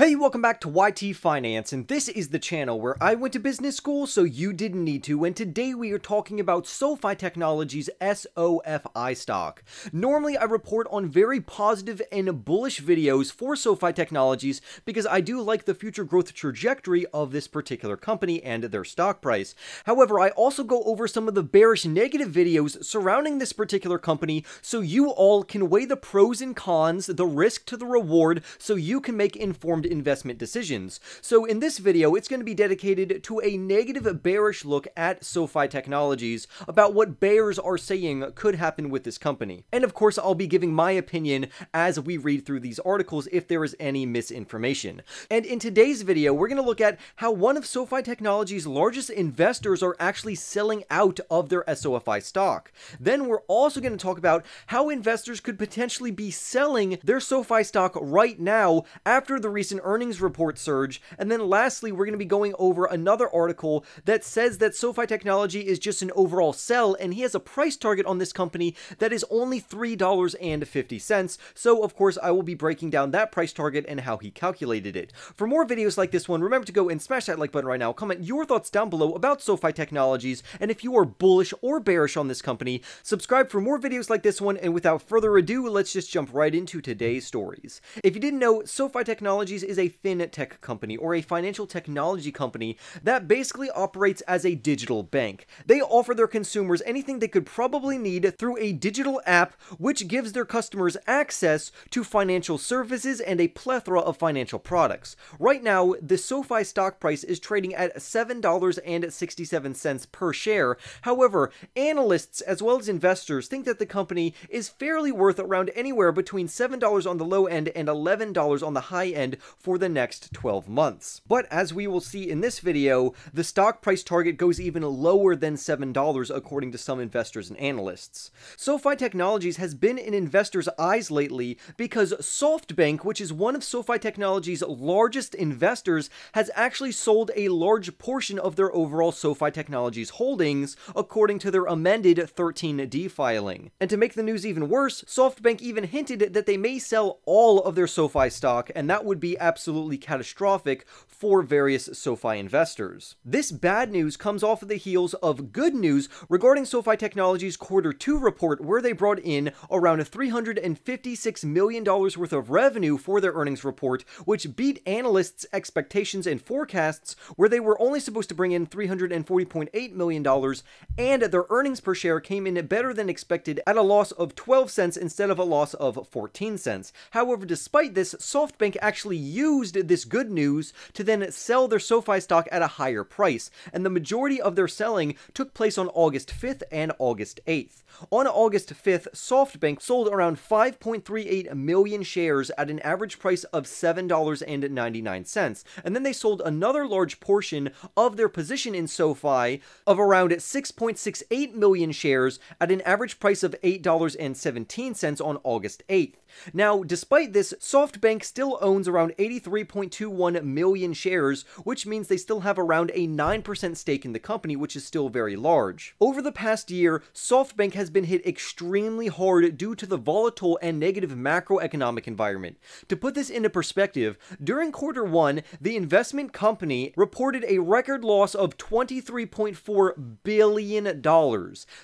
Hey, welcome back to YT Finance, and this is the channel where I went to business school so you didn't need to, and today we are talking about SoFi Technologies SOFI stock. Normally, I report on very positive and bullish videos for SoFi Technologies because I do like the future growth trajectory of this particular company and their stock price. However, I also go over some of the bearish negative videos surrounding this particular company so you all can weigh the pros and cons, the risk to the reward, so you can make informed investment decisions. So in this video, it's going to be dedicated to a negative bearish look at SoFi Technologies about what bears are saying could happen with this company. And of course, I'll be giving my opinion as we read through these articles if there is any misinformation. And in today's video, we're going to look at how one of SoFi Technologies' largest investors are actually selling out of their SOFI stock. Then we're also going to talk about how investors could potentially be selling their SoFi stock right now after the recent earnings report surge. And then lastly, we're going to be going over another article that says that SoFi Technology is just an overall sell, and he has a price target on this company that is only $3.50. So, of course, I will be breaking down that price target and how he calculated it. For more videos like this one, remember to go and smash that like button right now. Comment your thoughts down below about SoFi Technologies, and if you are bullish or bearish on this company, subscribe for more videos like this one, and without further ado, let's just jump right into today's stories. If you didn't know, SoFi Technologies is a fintech company or a financial technology company that basically operates as a digital bank. They offer their consumers anything they could probably need through a digital app which gives their customers access to financial services and a plethora of financial products. Right now, the SoFi stock price is trading at $7.67 per share. However, analysts as well as investors think that the company is fairly worth around anywhere between $7 on the low end and $11 on the high end for the next 12 months. But as we will see in this video, the stock price target goes even lower than $7 according to some investors and analysts. SoFi Technologies has been in investors' eyes lately because SoftBank, which is one of SoFi Technologies' largest investors, has actually sold a large portion of their overall SoFi Technologies holdings, according to their amended 13D filing. And to make the news even worse, SoftBank even hinted that they may sell all of their SoFi stock, and that would be absolutely catastrophic for various SoFi investors. This bad news comes off of the heels of good news regarding SoFi Technologies' quarter 2 report where they brought in around $356 million worth of revenue for their earnings report, which beat analysts' expectations and forecasts where they were only supposed to bring in $340.8 million and their earnings per share came in better than expected at a loss of 12 cents instead of a loss of 14 cents. However, despite this, SoftBank actually used this good news to then sell their SoFi stock at a higher price, and the majority of their selling took place on August 5th and August 8th. On August 5th, SoftBank sold around 5.38 million shares at an average price of $7.99, and then they sold another large portion of their position in SoFi of around 6.68 million shares at an average price of $8.17 on August 8th. Now, despite this, SoftBank still owns around 83.21 million shares, which means they still have around a 9% stake in the company, which is still very large. Over the past year, SoftBank has been hit extremely hard due to the volatile and negative macroeconomic environment. To put this into perspective, during quarter one, the investment company reported a record loss of $23.4 billion.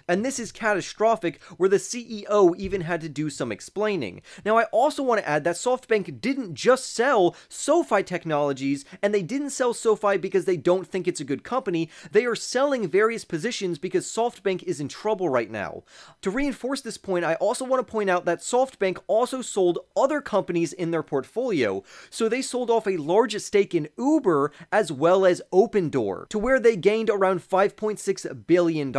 And this is catastrophic, where the CEO even had to do some explaining. Now, I also want to add that SoftBank didn't just sell SoFi Technologies, and they didn't sell SoFi because they don't think it's a good company. They are selling various positions because SoftBank is in trouble right now. To reinforce this point, I also want to point out that SoftBank also sold other companies in their portfolio. So they sold off a large stake in Uber as well as Opendoor, to where they gained around $5.6 billion.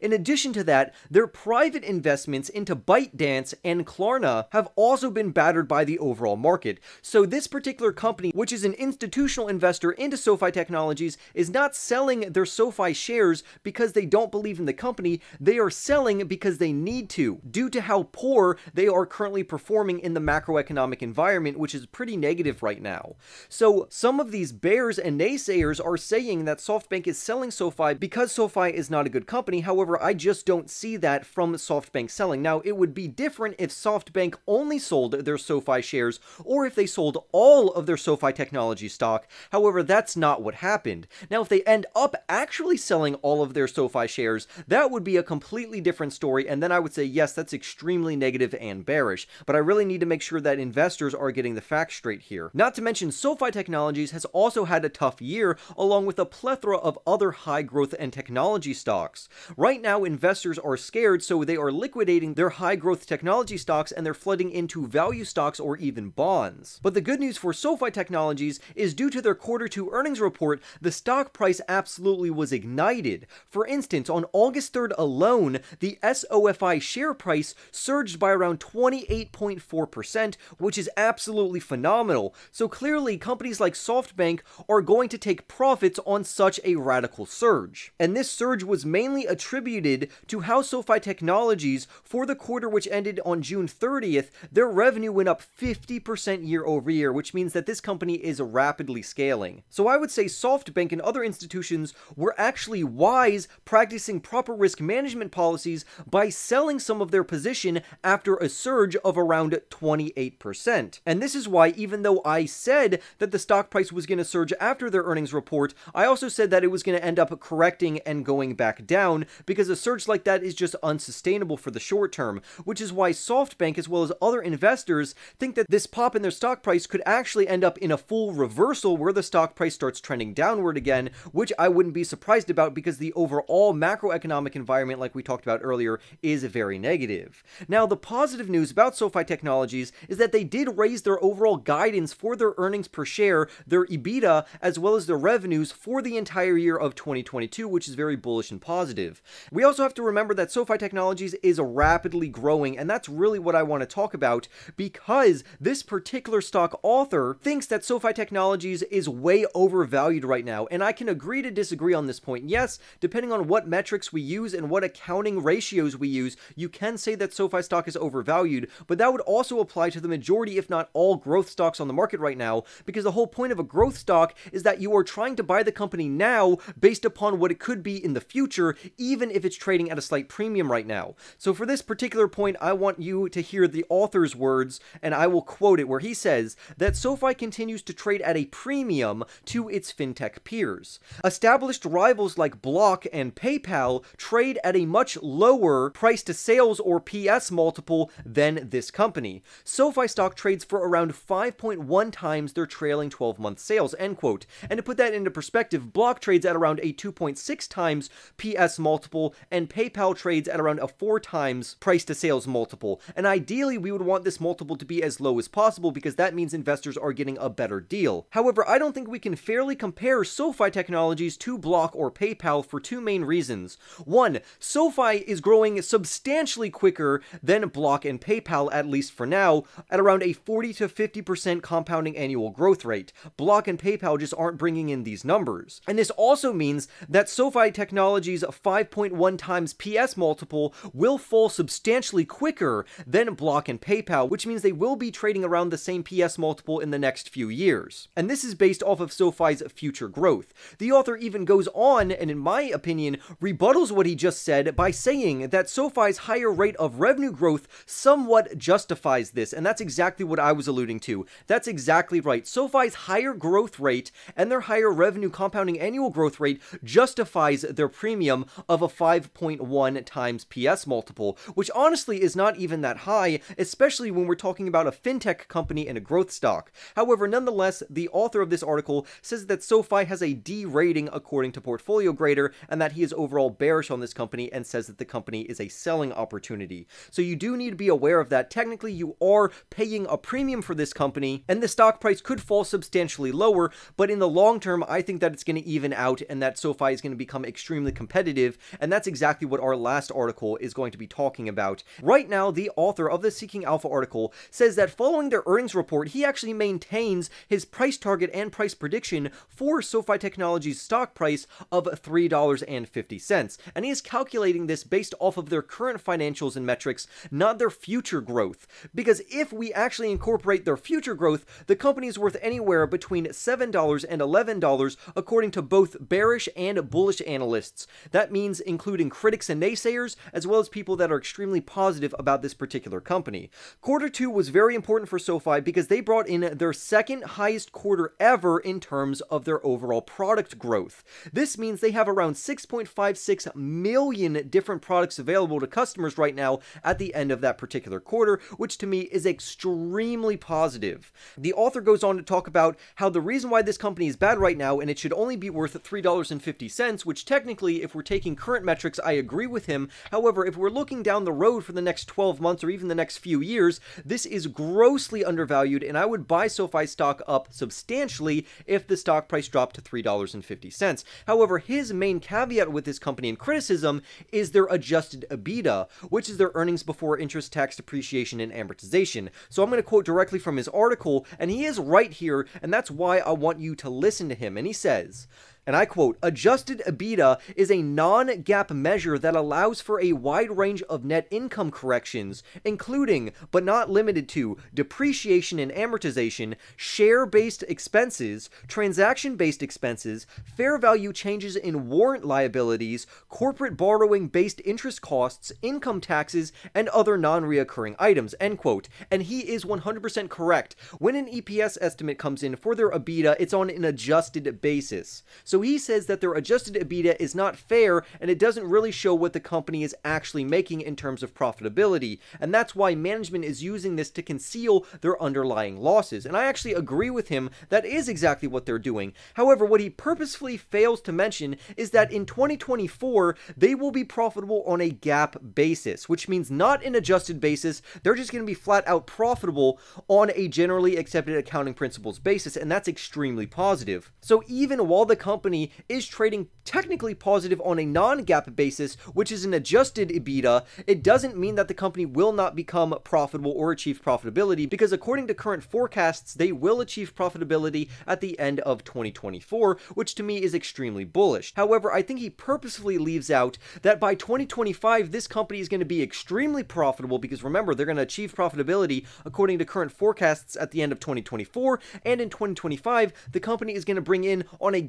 In addition to that, their private investments into ByteDance and Klarna have also been battered by the overall market. So this particular company, which is an institutional investor into SoFi Technologies, is not selling their SoFi shares because they don't believe in the company. They are selling because they need to, due to how poor they are currently performing in the macroeconomic environment, which is pretty negative right now. So some of these bears and naysayers are saying that SoftBank is selling SoFi because SoFi is not a good company. However, I just don't see that from SoftBank selling. Now, it would be different if SoftBank only sold their SoFi shares or if they sold all of their SoFi technology stock. However, that's not what happened. Now, if they end up actually selling all of their SoFi shares, that would be a completely different story, and then I would say, yes, that's extremely negative and bearish. But I really need to make sure that investors are getting the facts straight here. Not to mention, SoFi Technologies has also had a tough year, along with a plethora of other high growth and technology stocks. Right now, investors are scared, so they are liquidating their high growth technology stocks and they're flooding into value stocks or even bonds. But the good news for SoFi Technologies is due to their quarter two earnings report, the stock price absolutely was ignited. For instance, on August 3rd alone, the SOFI share price surged by around 28.4%, which is absolutely phenomenal. So clearly, companies like SoftBank are going to take profits on such a radical surge. And this surge was mainly attributed to how SoFi Technologies, for the quarter which ended on June 30th, their revenue went up 50% year over year, which means that this company is rapidly scaling. So I would say SoftBank and other institutions were actually wise practicing proper risk management policies by selling some of their position after a surge of around 28%. And this is why, even though I said that the stock price was going to surge after their earnings report, I also said that it was going to end up correcting and going back down because a surge like that is just unsustainable for the short term, which is why SoftBank as well as other investors think that this pop in their stock price could actually end up in a full reversal where the stock price starts trending downward again, which I wouldn't be surprised about because the overall macroeconomic environment, like we talked about earlier, is very negative. Now, the positive news about SoFi Technologies is that they did raise their overall guidance for their earnings per share, their EBITDA, as well as their revenues for the entire year of 2022, which is very bullish and positive. We also have to remember that SoFi Technologies is rapidly growing, and that's really what I want to talk about because this particular stock author thinks that SoFi Technologies is way overvalued right now, and I can agree to disagree on this point. Yes, depending on what metrics we use and what accounting ratios we use, you can say that SoFi stock is overvalued, but that would also apply to the majority, if not all, growth stocks on the market right now, because the whole point of a growth stock is that you are trying to buy the company now based upon what it could be in the future, even if it's trading at a slight premium right now. So for this particular point, I want you to hear the author's words, and I will quote it, where he says that SoFi continues to trade at a premium to its fintech peers. Established rivals like Block and PayPal trade at a much lower price to sales or PS multiple than this company. SoFi stock trades for around 5.1 times their trailing 12 month sales, end quote. And to put that into perspective, Block trades at around a 2.6 times PS multiple, and PayPal trades at around a 4 times price to sales multiple. And ideally, we would want this multiple to be as low as possible because that means investors are getting a better deal. However, I don't think we can fairly compare SoFi Technologies to Block or PayPal for two main reasons. One, SoFi is growing substantially quicker than Block and PayPal, at least for now, at around a 40 to 50% compounding annual growth rate. Block and PayPal just aren't bringing in these numbers. And this also means that SoFi Technologies' 5.1 times PS multiple will fall substantially quicker than Block and PayPal, which means they will be trading around the same PS multiple in the next few years. And this is based off of SoFi's future growth. The author even goes on, and in my opinion, rebuttals what he just said by saying that SoFi's higher rate of revenue growth somewhat justifies this, and that's exactly what I was alluding to. That's exactly right. SoFi's higher growth rate and their higher revenue compounding annual growth rate justifies their premium of a 5.1 times PS multiple, which honestly is not even that high, especially when we're talking about a fintech company and a growth stock. However, nonetheless, the author of this article says that SoFi has a D rating according to Portfolio Grader, and that he is overall bearish on this company and says that the company is a selling opportunity. So you do need to be aware of that. Technically, you are paying a premium for this company, and the stock price could fall substantially lower, but in the long term, I think that it's going to even out and that SoFi is going to become extremely competitive, and that's exactly what our last article is going to be talking about. Right now, the author of the Seeking Alpha article says that following their earnings report, he actually maintains his price target and price prediction for SoFi Technologies stock price of $3.50, and he is calculating this based off of their current financials and metrics, not their future growth. Because if we actually incorporate their future growth, the company is worth anywhere between $7 and $11 according to both bearish and bullish analysts. That means including critics and naysayers, as well as people that are extremely positive about this particular company. Quarter two was very important for SoFi because they brought in their second highest quarter ever in terms of their overall product growth. This means they have around 6.56 million different products available to customers right now at the end of that particular quarter, which to me is extremely positive. The author goes on to talk about how the reason why this company is bad right now and it should only be worth $3.50, which technically, if we're taking current metrics, I agree with him. However, if we're looking down the road for the next 12 months or even the next few years, this is grossly undervalued, and I would buy SoFi stock up substantially if the stock price dropped to $3.50. However, his main caveat with this company and criticism is their adjusted EBITDA, which is their earnings before interest, tax, depreciation, and amortization. So I'm going to quote directly from his article, and he is right here, and that's why I want you to listen to him. And he says, and I quote, adjusted EBITDA is a non GAAP measure that allows for a wide range of net income corrections, including, but not limited to, depreciation and amortization, share based expenses, transaction based expenses, fair value changes in warrant liabilities, corporate borrowing based interest costs, income taxes, and other non reoccurring items. End quote. And he is 100% correct. When an EPS estimate comes in for their EBITDA, it's on an adjusted basis. So he says that their adjusted EBITDA is not fair and it doesn't really show what the company is actually making in terms of profitability. And that's why management is using this to conceal their underlying losses. And I actually agree with him that is exactly what they're doing. However, what he purposefully fails to mention is that in 2024, they will be profitable on a GAAP basis, which means not an adjusted basis. They're just going to be flat out profitable on a generally accepted accounting principles basis. And that's extremely positive. So even while the company company is trading technically positive on a non-GAAP basis, which is an adjusted EBITDA, it doesn't mean that the company will not become profitable or achieve profitability because according to current forecasts, they will achieve profitability at the end of 2024, which to me is extremely bullish. However, I think he purposefully leaves out that by 2025, this company is going to be extremely profitable because remember, they're going to achieve profitability according to current forecasts at the end of 2024, and in 2025, the company is going to bring in on a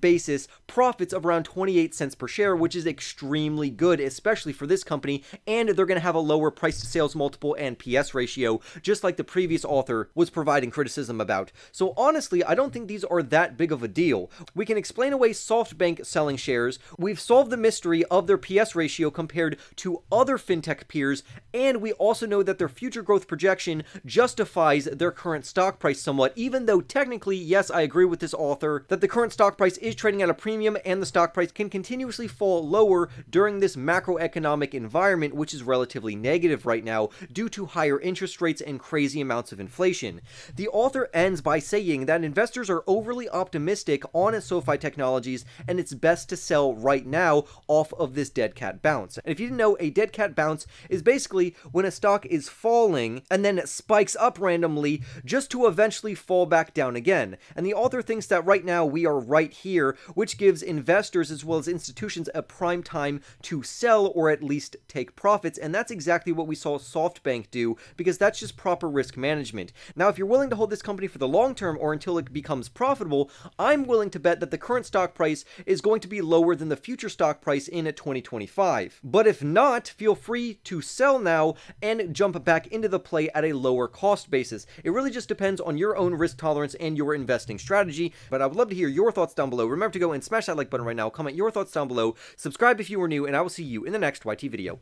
Basis profits of around 28 cents per share, which is extremely good, especially for this company, and they're going to have a lower price to sales multiple and PS ratio, just like the previous author was providing criticism about. So honestly, I don't think these are that big of a deal. We can explain away SoftBank selling shares, we've solved the mystery of their PS ratio compared to other fintech peers, and we also know that their future growth projection justifies their current stock price somewhat, even though technically, yes, I agree with this author, that the current stock price is trading at a premium and the stock price can continuously fall lower during this macroeconomic environment, which is relatively negative right now due to higher interest rates and crazy amounts of inflation. The author ends by saying that investors are overly optimistic on SoFi Technologies and it's best to sell right now off of this dead cat bounce. And if you didn't know, a dead cat bounce is basically when a stock is falling and then it spikes up randomly just to eventually fall back down again. And the author thinks that right now we are right here here, which gives investors as well as institutions a prime time to sell or at least take profits. And that's exactly what we saw SoftBank do because that's just proper risk management. Now, if you're willing to hold this company for the long term or until it becomes profitable, I'm willing to bet that the current stock price is going to be lower than the future stock price in 2025. But if not, feel free to sell now and jump back into the play at a lower cost basis. It really just depends on your own risk tolerance and your investing strategy. But I would love to hear your thoughts down below Remember to go and smash that like button right now, comment your thoughts down below, subscribe if you are new, and I will see you in the next YT video.